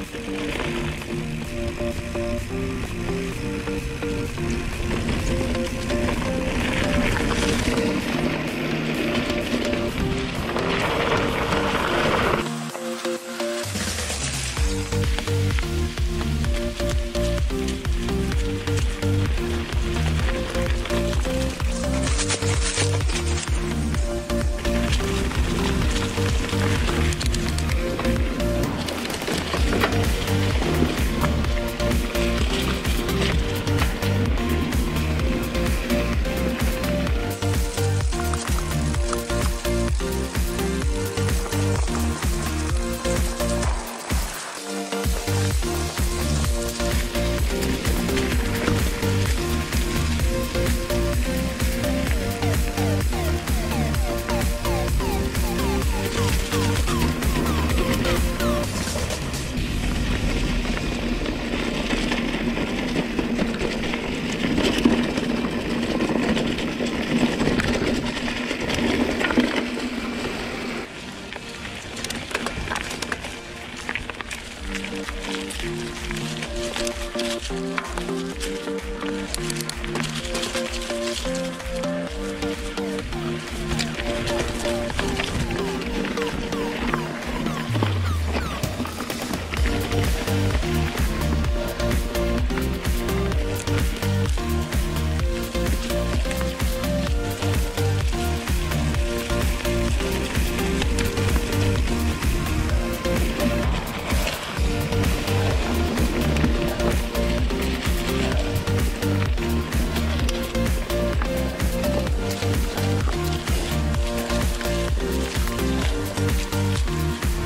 Thank Thank you. Bye.